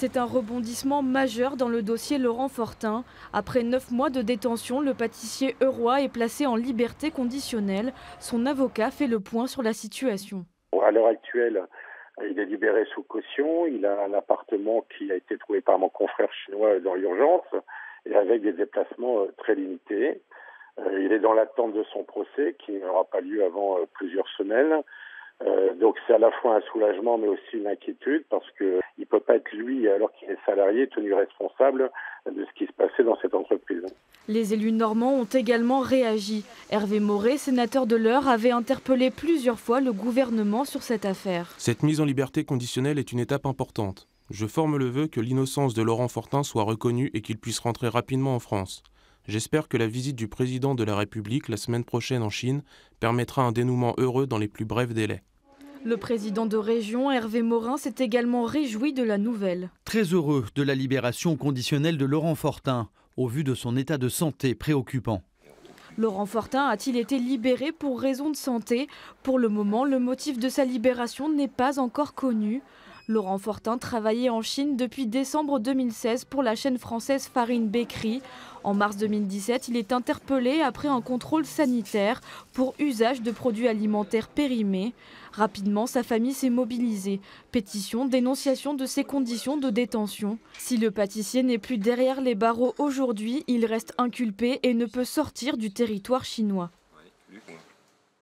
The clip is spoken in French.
C'est un rebondissement majeur dans le dossier Laurent Fortin. Après neuf mois de détention, le pâtissier Eurois est placé en liberté conditionnelle. Son avocat fait le point sur la situation. À l'heure actuelle, il est libéré sous caution. Il a un appartement qui a été trouvé par mon confrère chinois dans l'urgence et avec des déplacements euh, très limités. Euh, il est dans l'attente de son procès qui n'aura pas lieu avant euh, plusieurs semaines. donc c'est à la fois un soulagement mais aussi une inquiétude parce qu'il ne peut pas être lui, alors qu'il est salarié, tenu responsable de ce qui se passait dans cette entreprise. Les élus normands ont également réagi. Hervé Moret, sénateur de l'Eure, avait interpellé plusieurs fois le gouvernement sur cette affaire. Cette mise en liberté conditionnelle est une étape importante. Je forme le vœu que l'innocence de Laurent Fortin soit reconnue et qu'il puisse rentrer rapidement en France. J'espère que la visite du président de la République la semaine prochaine en Chine permettra un dénouement heureux dans les plus brefs délais. Le président de région, Hervé Morin, s'est également réjoui de la nouvelle. Très heureux de la libération conditionnelle de Laurent Fortin, au vu de son état de santé préoccupant. Laurent Fortin a-t-il été libéré pour raison de santé? Pour le moment, le motif de sa libération n'est pas encore connu. Laurent Fortin travaillait en Chine depuis décembre 2016 pour la chaîne française Farine Bakery. En mars 2017, il est interpellé après un contrôle sanitaire pour usage de produits alimentaires périmés. Rapidement, sa famille s'est mobilisée. Pétition, dénonciation de ses conditions de détention. Si le pâtissier n'est plus derrière les barreaux aujourd'hui, il reste inculpé et ne peut sortir du territoire chinois.